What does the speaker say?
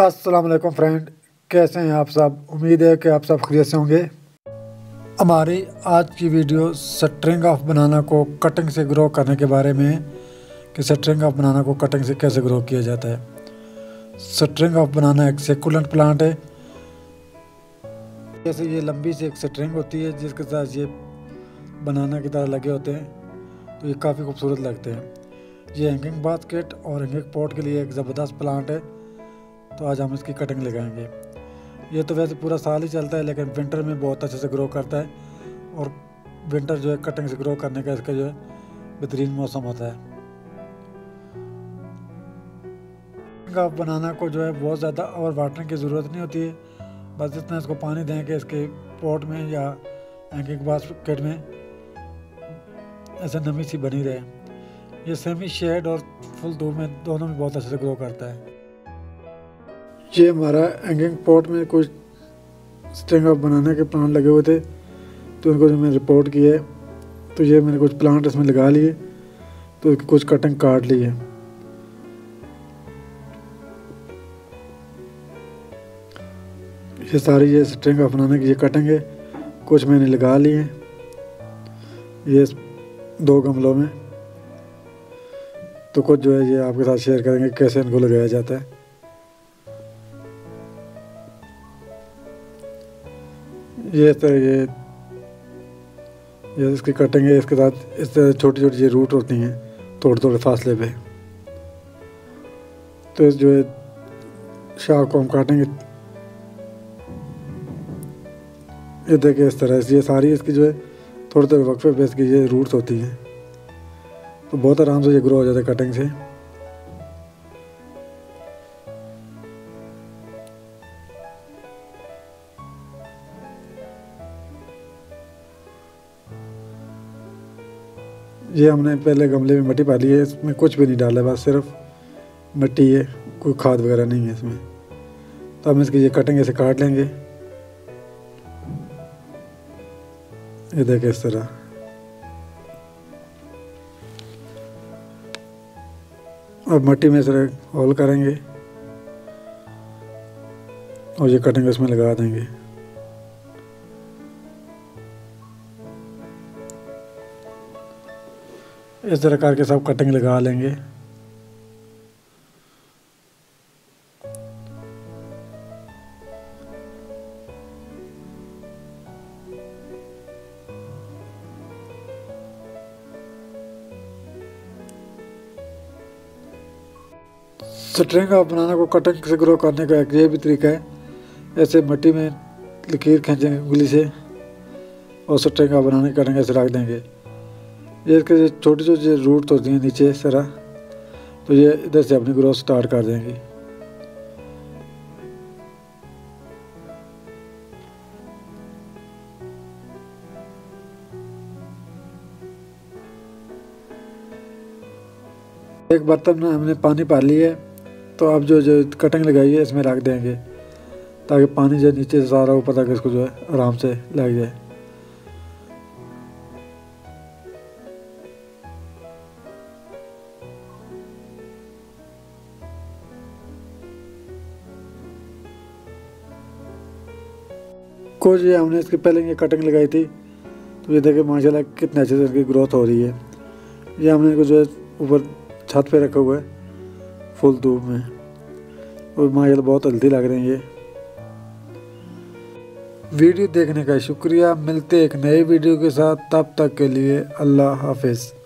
अस्सलाम वालेकुम फ्रेंड, कैसे हैं आप सब? उम्मीद है कि आप सब खरीद से होंगे। हमारी आज की वीडियो स्ट्रिंग ऑफ़ बनाना को कटिंग से ग्रो करने के बारे में कि स्ट्रिंग ऑफ़ बनाना को कटिंग से कैसे ग्रो किया जाता है। स्ट्रिंग ऑफ़ बनाना एक सेकुलेंट प्लांट है। जैसे ये लंबी सी एक स्ट्रिंग होती है, जिसके साथ ये बनाना की तरह लगे होते हैं तो ये काफ़ी खूबसूरत लगते हैं। ये हैंगिंग बास्केट और हैंगिंग पॉट के लिए एक ज़बरदस्त प्लांट है। तो आज हम इसकी कटिंग लगाएँगे। ये तो वैसे पूरा साल ही चलता है, लेकिन विंटर में बहुत अच्छे से ग्रो करता है और विंटर जो है कटिंग से ग्रो करने का इसका जो है बेहतरीन मौसम होता है। आप बनाना को जो है बहुत ज़्यादा और वाटरिंग की ज़रूरत नहीं होती है। बस इतना इसको पानी दें कि इसके पॉट में या एंकिंग बास्केट में ऐसे नमी सी बनी रहे। ये सेमी शेड और फुल धूप में दोनों में बहुत अच्छे से ग्रो करता है। ये हमारा एंगिंग पॉट में कुछ स्ट्रिंग ऑफ़ बनाने के प्लांट लगे हुए थे तो उनको जो मैंने रिपोर्ट किया तो ये मैंने कुछ प्लांट इसमें लगा लिए तो कुछ कटिंग काट ली है ये सारी ये स्ट्रिंग ऑफ़ बनाने की ये कटिंग है, कुछ मैंने लगा लिए हैं ये दो गमलों में। तो कुछ जो है ये आपके साथ शेयर करेंगे, कैसे इनको लगाया जाता है। ये तो ये ये इसकी कटिंग इसके साथ इस तरह छोटी छोटी ये रूट होती हैं थोड़े थोड़े फासले पे। तो इस जो है शाह को हम काटेंगे, ये देखिए इस तरह से, ये सारी इसकी जो है थोड़े थोड़े वक्फे पे इसकी ये रूट्स होती हैं। तो बहुत आराम से ये ग्रो हो जाता है कटिंग से। ये हमने पहले गमले में मिट्टी पाली है, इसमें कुछ भी नहीं डाला, बस सिर्फ़ मिट्टी है, कोई खाद वगैरह नहीं है इसमें। तो हम इसकी ये कटिंग ऐसे काट लेंगे। ये देखे इस तरह। अब मिट्टी में इस होल करेंगे और ये कटिंग इसमें लगा देंगे। इस तरह करके सब कटिंग लगा लेंगे। स्ट्रिंग ऑफ़ बनाना को कटिंग से ग्रो करने का एक ये भी तरीका है। ऐसे मिट्टी में लकीर खींचेंगे उंगली से, और स्ट्रिंग ऑफ़ बनाने करेंगे ऐसे रख देंगे। ये इसके जो छोटी छोटी रूट होती हैं नीचे इस तरह तो ये इधर से अपनी ग्रोथ स्टार्ट कर देंगी। एक बर्तन में हमने पानी पा लिया है तो अब जो जो कटिंग लगाई है, इसमें रख देंगे, ताकि पानी जो नीचे से सारा ऊपर तक इसको जो है आराम से लग जाए। कुछ हमने इसके पहले ये कटिंग लगाई थी। तो ये देखे माशाल्लाह कितने अच्छे से इसकी ग्रोथ हो रही है। ये हमने इनको जो है ऊपर छत पे रखा हुआ है, फुल धूप में। और माशाल्लाह बहुत हल्दी लग रही है ये। वीडियो देखने का शुक्रिया। मिलते एक नए वीडियो के साथ। तब तक के लिए अल्लाह हाफिज़।